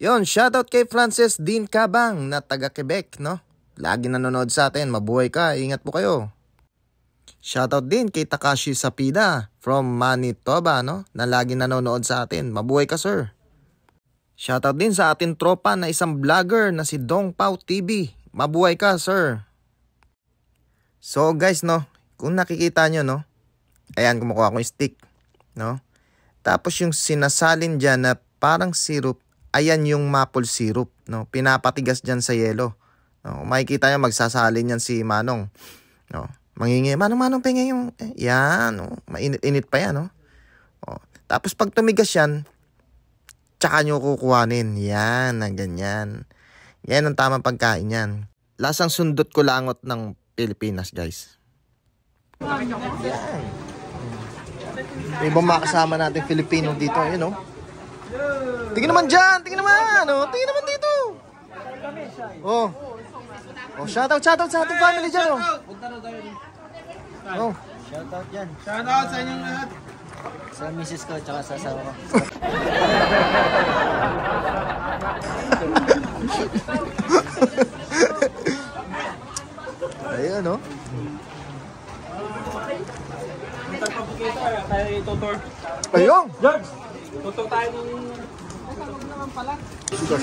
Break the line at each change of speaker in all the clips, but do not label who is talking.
Yon, shoutout kay Francis Dean Cabang na taga Quebec, no? Lagi nanonood sa atin, mabuhay ka, ingat po kayo. Shoutout din kay Takashi Sapida from Manitoba, no? Na lagi nanonood sa atin, mabuhay ka sir. Shoutout din sa ating tropa na isang vlogger na si Dong Pau TV, mabuhay ka sir. So guys, no? Kung nakikita nyo, no? Ayan, kumukuha ko yung stick, no? Tapos yung sinasalin dyan na parang syrup, ayan yung maple syrup, no? Pinapatigas dyan sa yelo. No? Makikita nyo, magsasalin yan si Manong. No? Mangingi, Manong, Manong, pengen yung, eh, yan, no? Mainit-init pa yan, no? O. Tapos pag tumigas yan, tsaka nyo kukuhanin. Yan, na ganyan. Yan ang tamang pagkain yan. Lasang sundot ko langot ng Pilipinas, guys. Yan. Ibang makasama natin Filipino dito, yun, no? Tingin naman dyan, tingin naman, oh. Tingin naman dito. Oh. Oh, shoutout, shoutout sa ating family dyan, oh. Oh.
Shoutout yan.
Shoutout sa inyong lahat.
Sa misis ko, tsaka sa asawa ko.
Ayun, no?
Tayo! Tutor tayo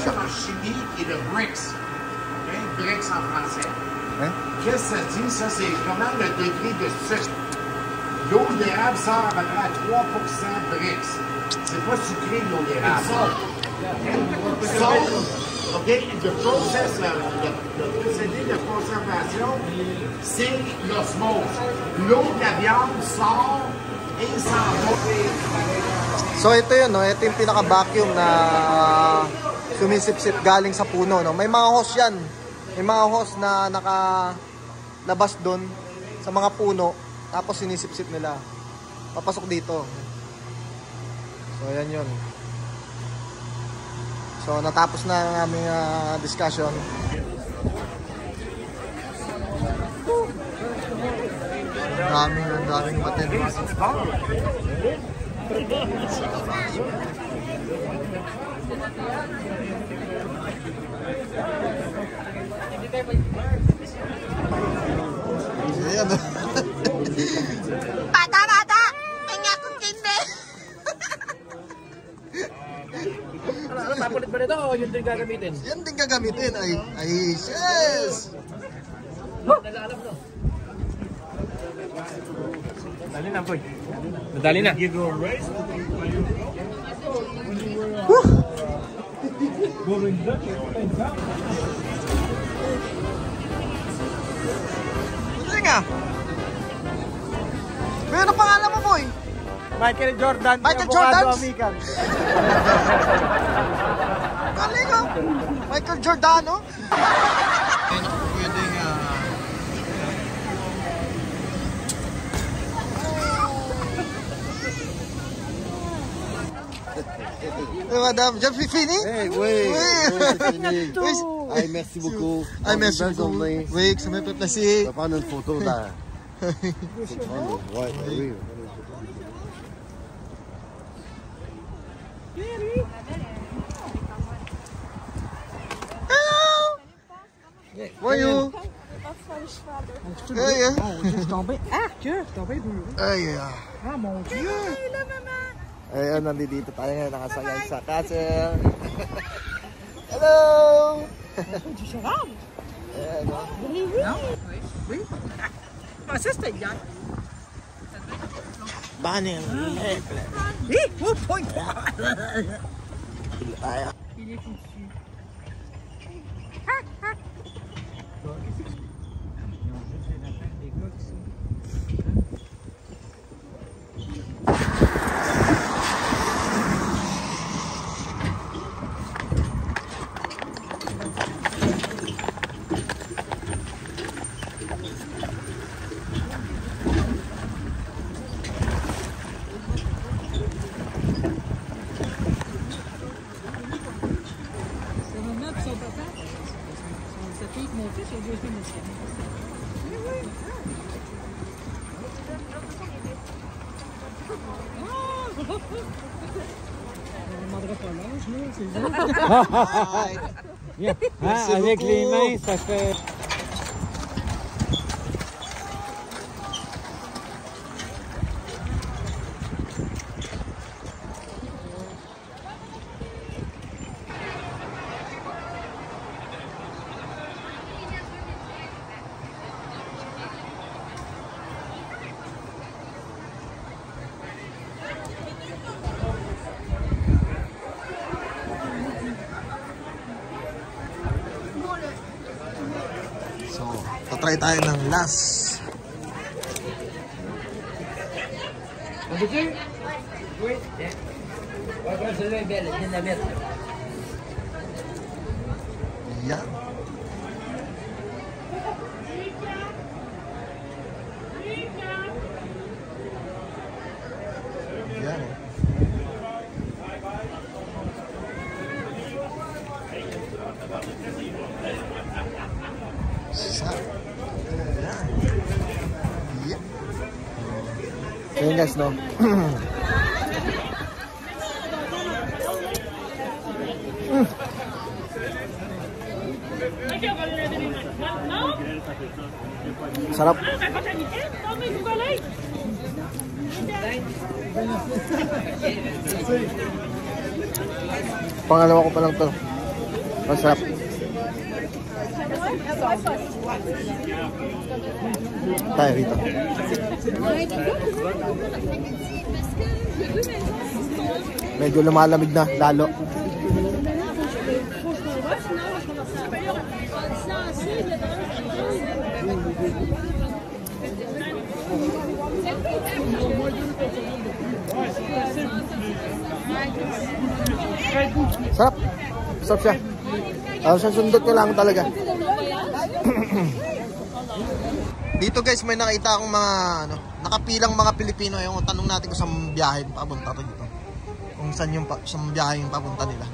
ng...
chimie et de BRICS. Okay? BRICS en français.
Hein?
Qu'est-ce que ça dit? Ça, c'est comment le degré de sucre. L'eau d'érable sort à peu près à 3% BRICS. C'est pas sucré, l'eau d'érable. Sauf, OK, le process, le, le, le procédé de conservation, c'est l'osmose. L'eau de la viande sort et s'en va.
So ito yun, no? Ito yung pinaka-vacuum na sumisipsip galing sa puno, no? May mga hose yan. May mga hose na nakalabas doon sa mga puno. Tapos sinisipsip nila. Papasok dito. So ayan yun. So natapos na ang aming ah, discussion. Daming, ang daming batid. Ayan?
Bata, bata! Tingnan akong tindi!
Ano, papulit ba nito o yun din gagamitin?
Yan din gagamitin. Ay, ay, yes!
Dali na, boy. Nadali na.
Sige nga. Pero ano pangalan mo, boy?
Michael Jordan.
Michael Jordan? Galing, oh. Michael Giordano. Madame, j'ai fini?
Hey, oui,
Oui.
oui, c'est fini.
Oui.
Hey, merci beaucoup.
Ah, merci
Bonne
beaucoup.
journée.
Oui, que ça me fait
On
plaisir.
va prendre une photo prendre- Ouais, oui.
How are you? Hey, yeah.
Je suis tombé. Ah, que? Je suis tombé
yeah.
Ah, mon Dieu.
Ayun, nandito tayo ngayon nakasakay sa castle. Hello! Ayan, oh.
Non? Oui. Ah, ça, c'était hier.
Banning.
Hé, oh, point. On
ah, avec les mains, ça fait...
tatry tayo ng last. Yan. Yan. Sa. Yan. Yan. Ayun guys, no? Sarap. Pangalawa ko pa lang to. Masarap. Tayo rito. Medyo lumalamig na, lalo. Sarap. Sarap siya. Uh, sundot ko lang talaga. Dito guys, may nakita akong mga ano, nakapilang mga Pilipino yung tanong natin kung saan biyahe papunta to dito. Kung saan yung saan biyahe yung papunta nila.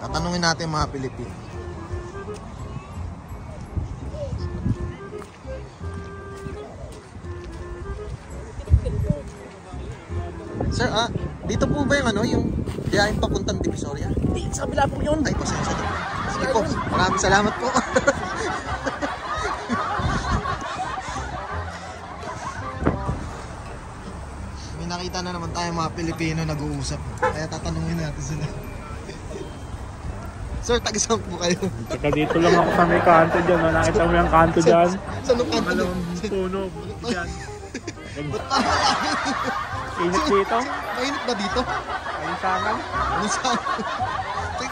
Tatanungin natin mga Pilipino. Sir, ah, dito po ba yung ano, yung biyaheng papuntang Divisoria?
Di, sa kabila po yun.
Ay, pasensya na. Sige po, maraming salamat po. May nakita na naman tayo mga Pilipino nag-uusap. Kaya tatanungin natin sila. Sir, tagisang po kayo.
Tsaka dito lang ako sa may kanto dyan. No? Nakita mo yung kanto dyan.
Saan ang kanto?
Malawang puno. Dyan. Init dito.
Mainit ba dito?
Ayun sa akin.
Ano saan?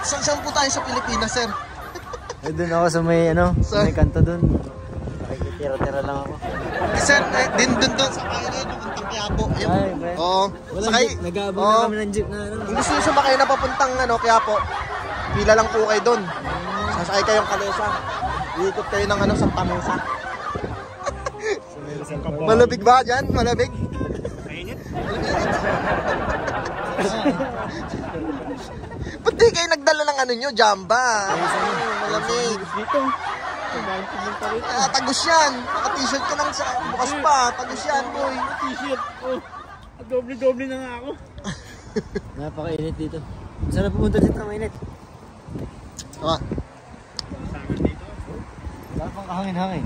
Saan, saan po tayo sa Pilipinas, sir?
Eh, doon ako sa may, ano,
Sa-
sa may kanto doon. Nakikitira-tira lang ako.
Eh, sir, eh, din dun doon sa yun, papuntang Quiapo. Ayun.
Ay, ba?
Oo.
Wala,
Sakay.
jeep. Nag-aabang na kami ng jeep na, ano.
Kung gusto nyo sumakay na papuntang ano, Quiapo, pila lang po kayo doon. Sasakay kayong kalesa. Iikot kayo ng ano, Santa Mesa. Malabig ba dyan? Malabig? Ba't di kayo nagdala ng ano nyo, jamba? Malamig.
Dito. Ang.
Ah, tagos yan. Naka-t-shirt ka lang sa bukas pa. Tagos yan, boy.
T-shirt. Oh. Doble-doble na nga ako.
Napakainit dito. Sarap pumunta dito ng mainit.
Ah,
Wala pang kahangin-hangin.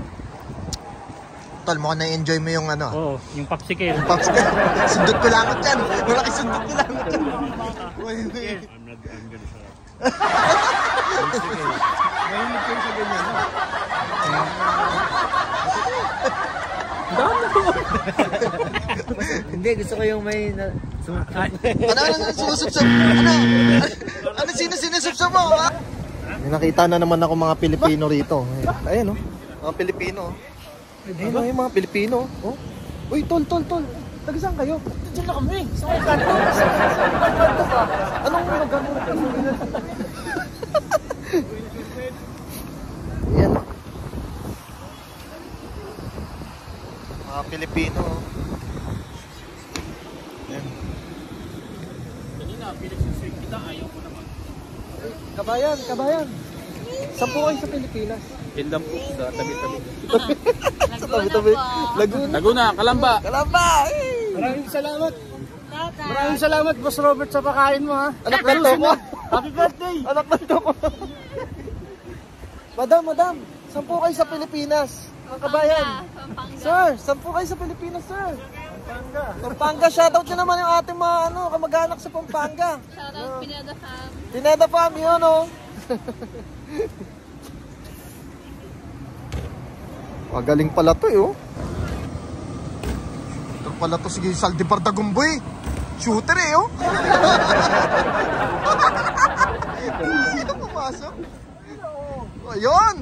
Tol, mukhang na-enjoy mo yung ano.
Oo, oh, yung popsicle.
Pops ka. Sundot ko lang yan. Malaki sundot ko lang yan. Uy, uy.
I'm not, I'm gonna shut up.
Mahilig kayo sa ganyan. no?
Hindi, gusto ko yung may... Na,
Ano, ano, ano, sumusubsob? Ano? Ano, sino sinusubsob mo? Ha? May nakita na naman ako mga Pilipino rito. Ayan, oh. Mga Pilipino. Ayun, oh, yung mga Pilipino. Oh. Uy, tol, tol, tol. Tagisang kayo.
Diyan na kami. Sa may kanto. Sa may kanto ka.
Anong magano? Yan. Mga Pilipino. Yan.
Kanina, pinagsuswing kita. Ayaw ko naman.
Kabayan, kabayan. Saan po kayo sa Pilipinas?
Yan lang po sa tabi-tabi.
Tabi-tabi. Laguna.
Laguna, Kalamba.
Kalamba!
Maraming salamat. Maraming salamat, Boss Robert, sa pakain mo, ha?
Anak ng toko.
Happy birthday!
Anak ng toko. madam, madam. Saan po kayo sa Pilipinas? Ang kabayan. Sir, saan po kayo sa Pilipinas, sir? Pampanga. Pampanga. Shoutout nyo naman yung ating mga ano, kamag-anak sa Pampanga.
Shoutout Pineda Fam.
Pineda fam yun, oh. Magaling pala to, eh, oh. Ito pala to, sige, Saldivar Dagumboy. Shooter, eh, oh. Sino pumasok? Ayun.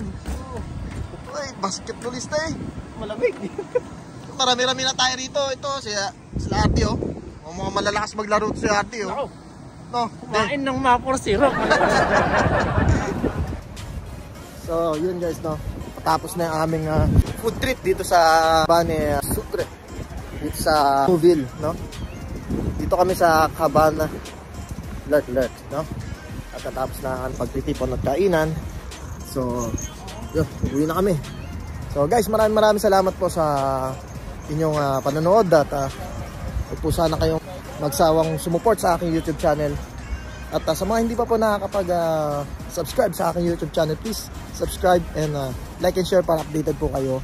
Ay, basketballista, eh.
Malamig.
Marami-rami na tayo rito. Ito, si, sila Artie, oh. O, mga malalakas maglaro si Artie, oh. No,
Kumain ng mapor syrup.
So, yun guys, no. Patapos na yung aming ah, food trip dito sa Bane uh, Sucre. Dito sa Moville, no. Dito kami sa Cabana Lurk Lurk, no. At katapos na ang pagtitipon at kainan. So, yun, uwi na kami. So guys, maraming maraming salamat po sa inyong ah, panonood at uh, po sana kayong magsawang sumuport sa aking YouTube channel. At uh, sa mga hindi pa po nakakapag-subscribe sa aking YouTube channel, please subscribe and uh, like and share para updated po kayo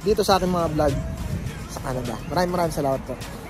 dito sa aking mga vlog sa Canada. Maraming maraming salamat po.